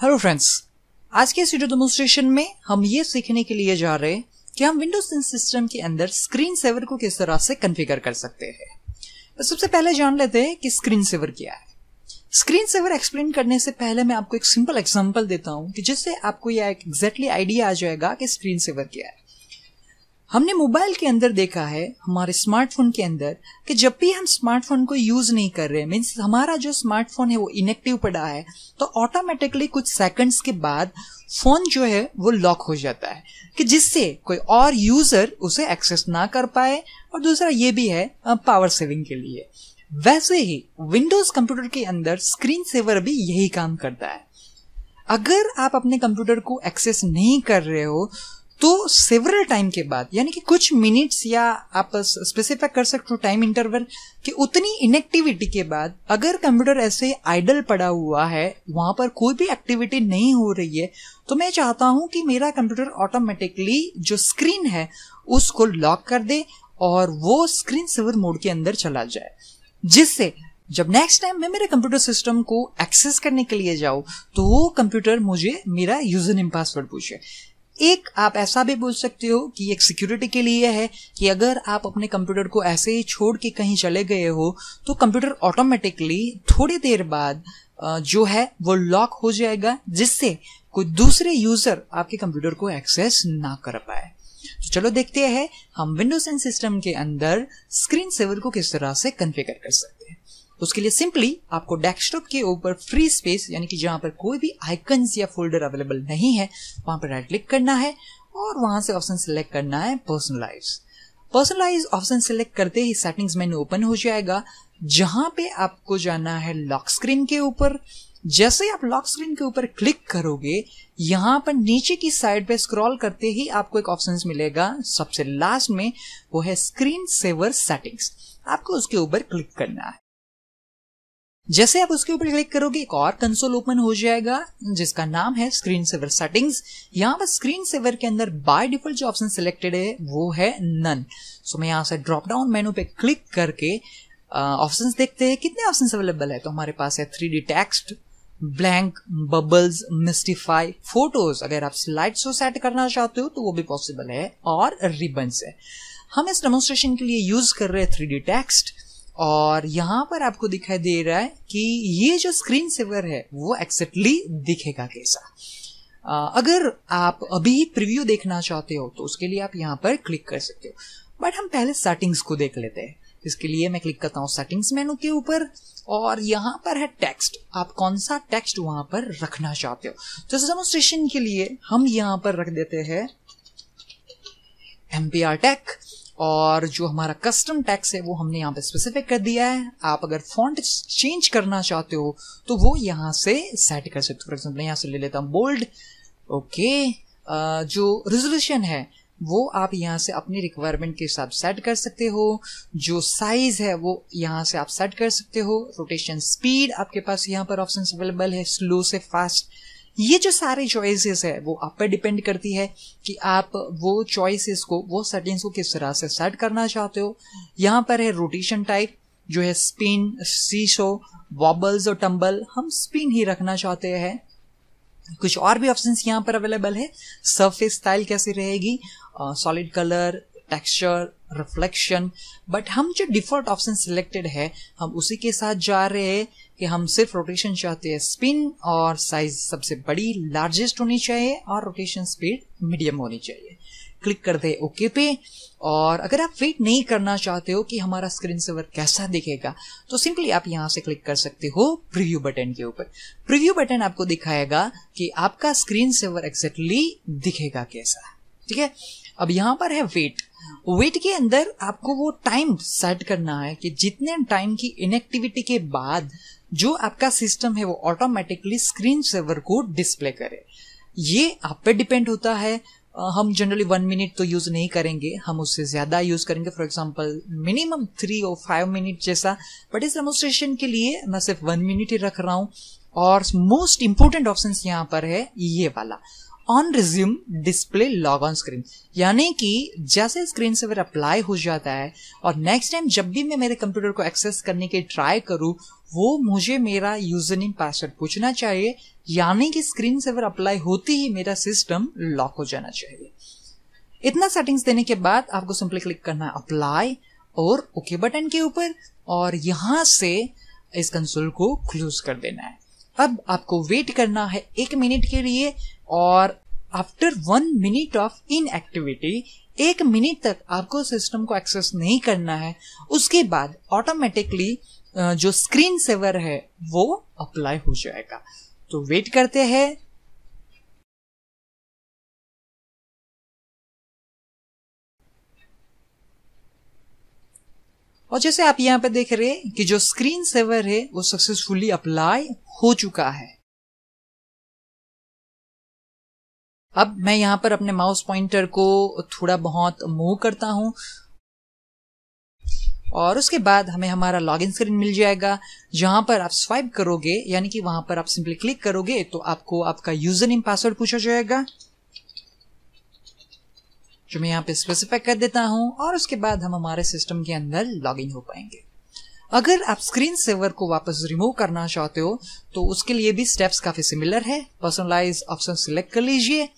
Hello friends आज के इस वीडियो डेमोन्स्ट्रेशन में हम ये सीखने के लिए जा रहे हैं कि हम विंडोज़ सिस्टम के अंदर स्क्रीन सेवर को किस तरह से कॉन्फ़िगर कर सकते हैं। तो सबसे पहले जान लेते हैं कि स्क्रीन सेवर क्या है। स्क्रीन सेवर एक्सप्लेन करने से पहले मैं आपको एक सिंपल एग्जांपल देता हूँ कि जिससे आपको यह एग्जैक्टली आइडिया आ जाएगा कि स्क्रीन सेवर क्या है। हमने मोबाइल के अंदर देखा है, हमारे स्मार्टफ़ोन के अंदर, कि जब भी हम स्मार्टफ़ोन को यूज़ नहीं कर रहे मीन्स हमारा जो स्मार्टफ़ोन है वो इनेक्टिव पड़ा है तो ऑटोमेटिकली कुछ सेकंड्स के बाद फ़ोन जो है वो लॉक हो जाता है, कि जिससे कोई और यूज़र उसे एक्सेस ना कर पाए, और दूसरा ये भी है पावर सेविंग के लिए। वैसे ही विंडोज़ कंप्यूटर के अंदर स्क्रीन सेवर भी यही काम करता है। अगर आप अपने कंप्यूटर को एक्सेस नहीं कर रहे हो तो सेवरल टाइम के बाद, यानी कि कुछ मिनट्स या आप स्पेसिफाई कर सकते हो टाइम इंटरवल कि उतनी इनेक्टिविटी के बाद अगर कंप्यूटर ऐसे आइडल पड़ा हुआ है, वहाँ पर कोई भी एक्टिविटी नहीं हो रही है तो मैं चाहता हूँ कि मेरा कंप्यूटर ऑटोमेटिकली जो स्क्रीन है, उसको लॉक कर दे और वो स्क्रीन सेवर मोड के अंदर चला जाए। जिससे जब नेक्स्ट टाइम मैं मेरे कंप्यूटर सिस्टम को एक्सेस करने के लिए जाऊँ तो वो कंप्यूटर मुझे मेरा यूज़र नेम पासवर्ड पूछे। एक, आप ऐसा भी बोल सकते हो कि एक सिक्योरिटी के लिए है कि अगर आप अपने कंप्यूटर को ऐसे ही छोड़ के कहीं चले गए हो तो कंप्यूटर ऑटोमेटिकली थोड़ी देर बाद जो है, वो लॉक हो जाएगा, जिससे कोई दूसरे यूज़र आपके कंप्यूटर को एक्सेस ना कर पाए। तो चलो देखते हैं, हम विंडोज़ एंड सिस्टम के अंदर स्क्रीन सेवर को किस तरह से कन्फिगर कर सकते उसके लिए सिंपली आपको डेस्कटॉप के ऊपर फ्री स्पेस यानी कि जहाँ पर कोई भी आइकन्स या फोल्डर अवेलेबल नहीं है, वहाँ पर राइट क्लिक करना है और वहाँ से ऑप्शन सिलेक्ट करना है पर्सनलाइज पर्सनलाइज ऑप्शन सिलेक्ट करते ही सेटिंग्स मेन्यू ओपन हो जाएगा, जहाँ पे आपको जाना है लॉक स्क्रीन के ऊपर. जैसे आप लॉक स्क्रीन के ऊपर क्लिक करोगे, यहाँ पर नीचे की साइड पे स्क्रॉल करते ही आपको एक ऑप्शन मिलेगा. सबसे लास्ट में वो है स्क्रीन सेवर सेटिंग्स आपको उसके ऊपर क्लिक करना है. जैसे आप उसके ऊपर क्लिक करोगे एक और कंसोल ओपन हो जाएगा जिसका नाम है स्क्रीन सेवर सेटिंग्स यहाँ पर स्क्रीन सेवर के अंदर बाय डिफ़ॉल्ट जो ऑप्शन सिलेक्टेड है वो है नन सो मैं यहाँ से ड्रॉप डाउन मेनू पे क्लिक करके ऑप्शंस uh, देखते हैं कितने ऑप्शंस अवेलेबल है? तो हमारे पास है three D text blank bubbles mystify photos अगर आप स्लाइड शो सेट करना चाहते हो तो वो भी पॉसिबल है और रिबन्स है. हम इस डेमोन्स्ट्रेशन के लिए यूज़ कर रहे हैं थ्री डी टेक्स्ट और यहाँ पर आपको दिखाई दे रहा है कि ये जो स्क्रीन सेवर है, वो एक्सेक्टली दिखेगा कैसा। अगर आप अभी प्रीव्यू देखना चाहते हो तो उसके लिए आप यहाँ पर क्लिक कर सकते हो। बट हम पहले सेटिंग्स को देख लेते हैं। इसके लिए मैं क्लिक करता हूँ सेटिंग्स मेनू के ऊपर, और यहाँ पर है टेक्स्ट आप कौन सा टेक्स्ट वहाँ पर रखना चाहते हो? तो डेमोन्स्ट्रेशन के लिए हम यहाँ पर रख देते हैं एमपीआर टेक और जो हमारा कस्टम टैक्स है, वो हमने यहाँ पे स्पेसिफिक कर दिया है। आप अगर फॉन्ट चेंज करना चाहते हो तो वो यहाँ से सेट कर सकते हो। फॉर एग्ज़ाम्पल यहाँ से ले लेता हूँ बोल्ड ओके जो रेजोल्यूशन है, वो आप यहाँ से अपनी रिक्वायरमेंट के हिसाब सेट कर सकते हो। जो साइज़ है, वो यहाँ से आप सेट कर सकते हो। रोटेशन स्पीड आपके पास यहाँ पर ऑप्शन अवेलेबल है स्लो से फास्ट ये जो सारे चॉइसेस है, वो आप पर डिपेंड करती है कि आप वो चॉइसेस को, वो सेटिंग्स को किस तरह से सेट करना चाहते हो। यहाँ पर है रोटेशन टाइप जो है स्पिन सीशो वॉबल्स और टम्बल हम स्पिन ही रखना चाहते हैं। कुछ और भी ऑप्शन यहाँ पर अवेलेबल है। सरफेस स्टाइल कैसी रहेगी? Solid colour texture reflection but हम जो डिफ़ॉल्ट ऑप्शन सिलेक्टेड है, हम उसी के साथ जा रहे हैं। कि हम सिर्फ़ रोटेशन चाहते हैं स्पिन और साइज़ सबसे बड़ी लार्जेस्ट होनी चाहिए और रोटेशन स्पीड मीडियम होनी चाहिए। क्लिक कर दे ओके पे और अगर आप वेट नहीं करना चाहते हो कि हमारा स्क्रीन सेवर कैसा दिखेगा तो सिंपली आप यहाँ से क्लिक कर सकते हो प्रीव्यू बटन के ऊपर। प्रीव्यू बटन आपको दिखाएगा कि आपका स्क्रीन सेवर एक्जेक्टली दिखेगा कैसा। ठीक है? अब यहाँ पर है वेट वेट के अंदर आपको वो टाइम सेट करना है कि जितने टाइम की इनएक्टिविटी के बाद जो आपका सिस्टम है वो ऑटोमेटिकली स्क्रीन सेवर को डिस्प्ले करे। ये आप पे डिपेंड होता है। हम जनरली वन मिनट तो यूज़ नहीं करेंगे। हम उससे ज़्यादा यूज़ करेंगे। फॉर एग्जांपल मिनिमम थ्री और फाइव मिनट जैसा। बट इस डेमोस्ट्रेशन के लिए मैं सिर्फ़ वन मिनट ही रख रहा हूँ। और मोस्ट इंपोर्टेंट ऑप्शन यहाँ पर है ये वाला। On resume display log on screen यानी कि जैसे स्क्रीन से सेवर अप्लाई हो जाता है, और नेक्स्ट टाइम जब भी मैं मेरे कंप्यूटर को एक्सेस करने की ट्राई करूँ, वो मुझे मेरा यूज़र नेम पासवर्ड पूछना चाहिए, यानी कि स्क्रीन सेवर अप्लाई होते ही मेरा सिस्टम लॉक हो जाना चाहिए। इतना सेटिंग्स देने के बाद आपको सिंपली क्लिक करना है अप्लाई और ओके बटन के ऊपर, और यहाँ से इस कंसोल को क्लोज कर देना है। अब आपको वेट करना है एक मिनट के लिए और after one minute of inactivity एक मिनट तक आपको सिस्टम को एक्सेस नहीं करना है। उसके बाद ऑटोमेटिकली जो स्क्रीन सेवर है, वो अप्लाई हो जाएगा। तो वेट करते हैं। और जैसे आप यहाँ पे देख रहे हैं कि जो स्क्रीन सेवर है, वो सक्सेसफुली अप्लाई हो चुका है। अब मैं यहाँ पर अपने माउस पॉइंटर को थोड़ा बहुत मूव करता हूँ। और उसके बाद हमें हमारा लॉगिन स्क्रीन मिल जाएगा। जहाँ पर आप स्वाइप करोगे, यानी कि वहाँ पर आप सिंपली क्लिक करोगे तो आपको आपका यूज़र नेम पासवर्ड पूछा जाएगा। जो मैं यहाँ पे स्पेसिफाई कर देता हूँ और उसके बाद हम हमारे सिस्टम के अंदर लॉग हो पाएँगे। अगर आप स्क्रीन सेवर को वापस रिमूव करना चाहते हो तो उसके लिए भी स्टेप्स काफ़ी सिमिलर है। पर्सनलाइज ऑप्शन सिलेक्ट कर लीजिए।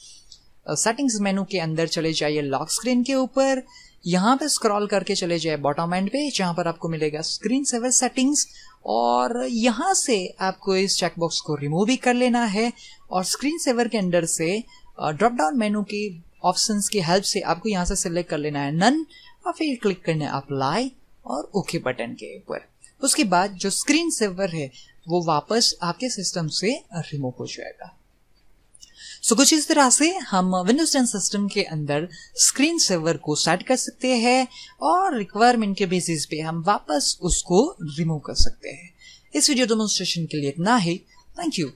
सेटिंग्स मेनू के अंदर चले जाइए लॉक स्क्रीन के ऊपर। यहाँ पे स्क्रॉल करके चले जाए बॉटम एंड पे, जहाँ पर आपको मिलेगा स्क्रीन सेवर सेटिंग्स और यहाँ से आपको इस चेकबॉक्स को रिमूव भी कर लेना है। और स्क्रीन सेवर के अंदर से ड्रॉप डाउन मेनू की ऑप्शंस की हेल्प से आपको यहाँ से सिलेक्ट कर लेना है। नन और फिर क्लिक करना है अप्लाई और ओके बटन के ऊपर। उसके बाद जो स्क्रीन सेवर है वो वापस आपके सिस्टम से रिमूव हो जाएगा। सो so, कुछ इस तरह से हम विंडोज़ 10 सिस्टम के अंदर स्क्रीन सेवर को सेट कर सकते हैं और रिक्वायरमेंट के बेसिस पे हम वापस उसको रिमूव कर सकते हैं। इस वीडियो डेमोन्स्ट्रेशन के लिए इतना ही। Thank you